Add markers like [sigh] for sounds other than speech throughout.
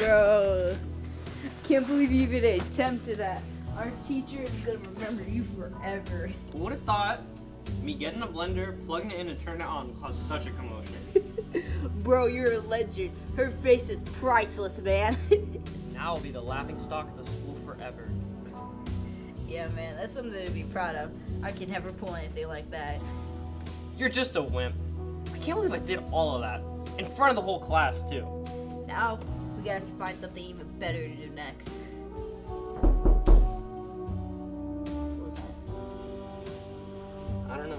Bro, can't believe you even attempted that. Our teacher is gonna remember you forever. Who would have thought me getting a blender, plugging it in, and turning it on caused such a commotion? [laughs] Bro, you're a legend. Her face is priceless, man. [laughs] now I'll be the laughing stock of the school forever. yeah, man, that's something to be proud of. I can never pull anything like that. You're just a wimp. I can't believe I did all of that. In front of the whole class, too. Now, we gotta find something even better to do next. What was that? I don't know.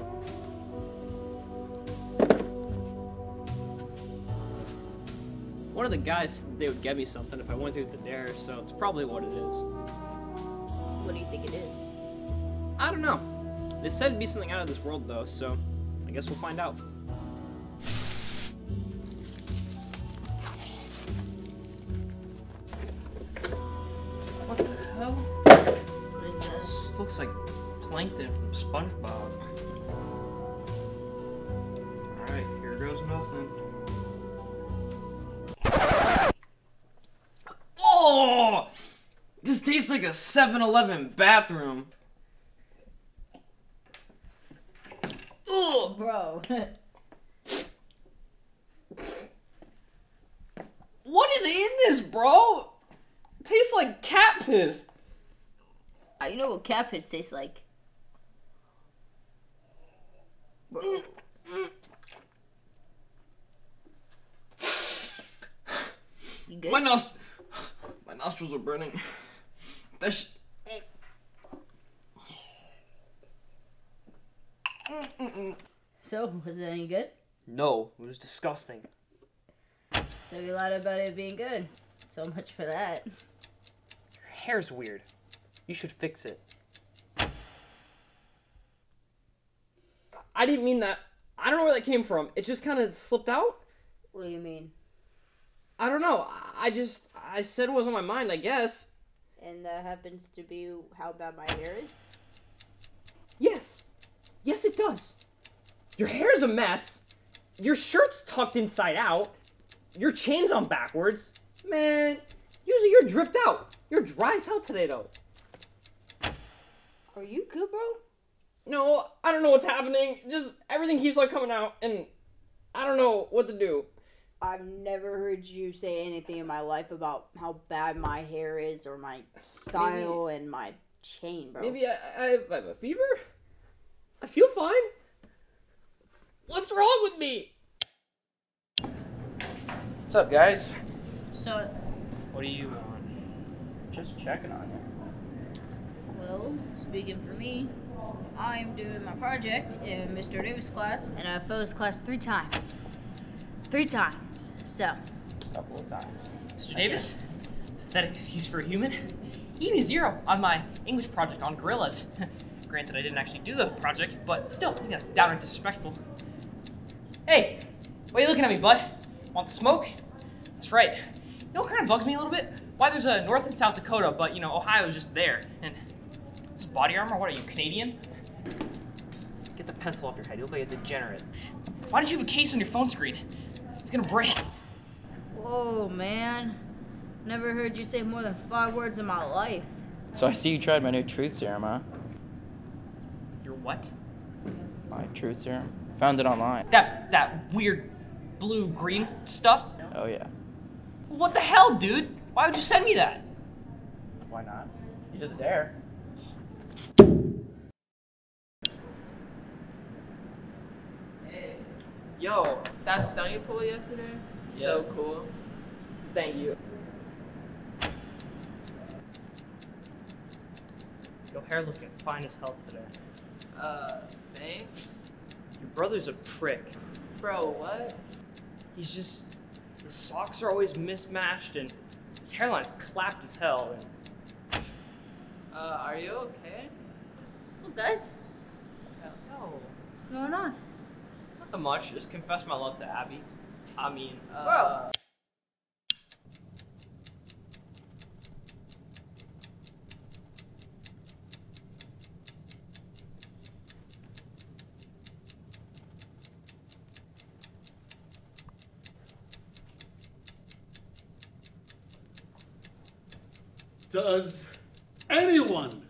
One of the guys said they would get me something if I went through the dare, so it's probably what it is. What do you think it is? I don't know. They said it'd be something out of this world, though, so I guess we'll find out. Like plankton from SpongeBob. Alright, here goes nothing. Oh! This tastes like a 7 Eleven bathroom. Ugh! Bro. [laughs] What is in this, bro? tastes like cat piss. You know what cat piss tastes like? Bro. You good? My nost- my nostrils are burning. That sh- So, was it any good? No, it was disgusting. So you lied about it being good. So much for that. Your hair's weird. You should fix it. I didn't mean that. I don't know where that came from. It just kind of slipped out. What do you mean? I don't know. I just I said what was on my mind. I guess. And that happens to be how bad my hair is? Yes. Yes, it does. Your hair's a mess. Your shirt's tucked inside out. Your chain's on backwards. Man, usually you're dripped out. You're dry as hell today, though. Are you good, bro? No, I don't know what's happening. Just everything keeps like coming out, and I don't know what to do. I've never heard you say anything in my life about how bad my hair is or my style and my chain, bro. Maybe I, I have I have a fever? I feel fine. What's wrong with me? What's up, guys? So, What do you want? Just checking on you. Well, speaking for me, I'm doing my project in Mr. Davis' class, and I failed his class three times. Three times. So, A couple of times. Mr. Davis? Pathetic excuse for a human? He gave me zero on my English project on gorillas. [laughs] Granted, I didn't actually do the project, but still, I think that's down and disrespectful. Hey, why are you looking at me, bud? Want the smoke? That's right. You know what kind of bugs me a little bit? Why there's a North and South Dakota, but you know, Ohio's just there. And this body armor, what are you, Canadian? Get the pencil off your head, you look like a degenerate. Why did you have a case on your phone screen? It's gonna break. whoa, man. Never heard you say more than five words in my life. So I see you tried my new truth serum, huh? Your what? My truth serum. Found it online. That that weird blue green stuff? Oh yeah. What the hell, dude? Why would you send me that? Why not? You did the dare. Yo, That stunt you pulled yesterday? So cool. thank you. Your hair looking fine as hell today. Uh, thanks. Your brother's a prick. Bro, what? He's just his socks are always mismatched and his hairline's clapped as hell. And Uh, are you okay? What's up, guys? no, What's going on? Not the much. Just confess my love to Abby. I mean, Uh, Does anyone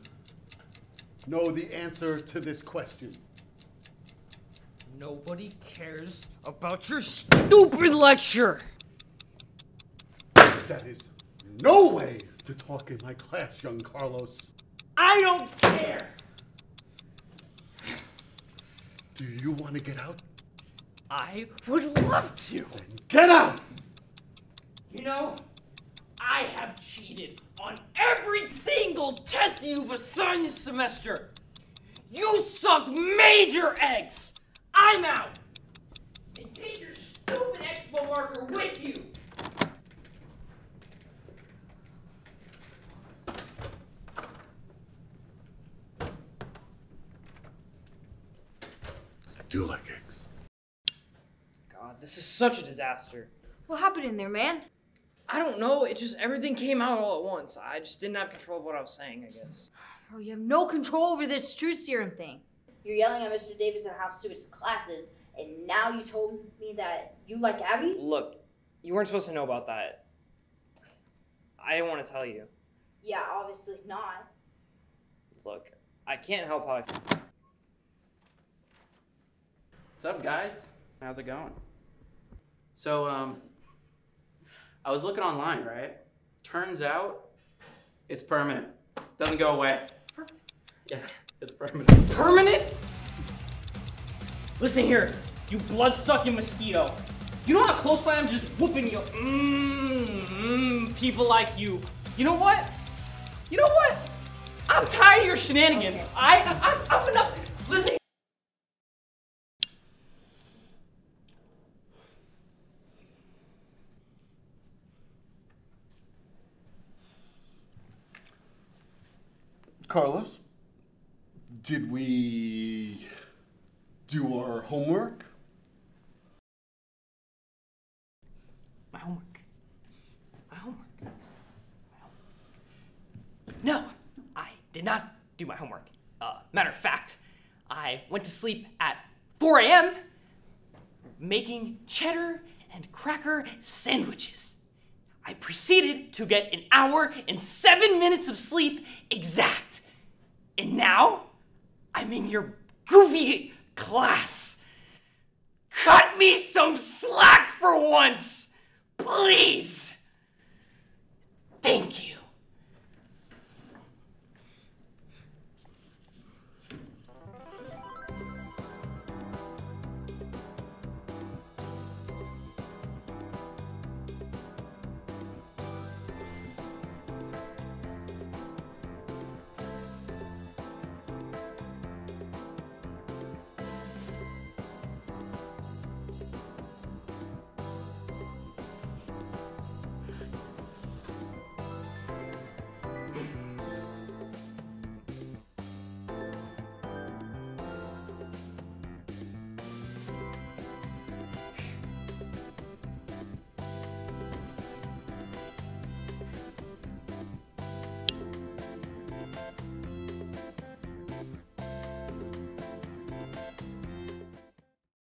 know the answer to this question? Nobody cares about your stupid lecture. That is no way to talk in my class, young Carlos. I don't care. Do you want to get out? I would love to. Then get out! You know, I have cheated on every single test you've assigned this semester. You suck major eggs. I'm out. And take your stupid expo marker with you. I do like eggs. God, this is such a disaster. What happened in there, man? I don't know. It just everything came out all at once. I just didn't have control of what I was saying. I guess. [sighs] Bro, you have no control over this truth serum thing. You're yelling at Mr. Davis and how stupid his class is, and now you told me that you like Abby? Look, you weren't supposed to know about that. I didn't want to tell you. Yeah, obviously not. Look, I can't help how I. What's up, guys? How's it going? So, um, I was looking online, right? Turns out it's permanent. Doesn't go away. Yeah, it's permanent. Permanent? Listen here, you blood sucking mosquito. You know how close I am just whooping you? Mmm, mm, people like you. You know what? You know what? I'm tired of your shenanigans. I, I, I'm enough. Listen. Carlos, did we do our homework? My homework. My homework. My homework. No, I did not do my homework. Uh, matter of fact, I went to sleep at 4 a.m. making cheddar and cracker sandwiches. I proceeded to get an hour and seven minutes of sleep exact. And now I'm in your goofy class. Cut me some slack for once, please. Thank you.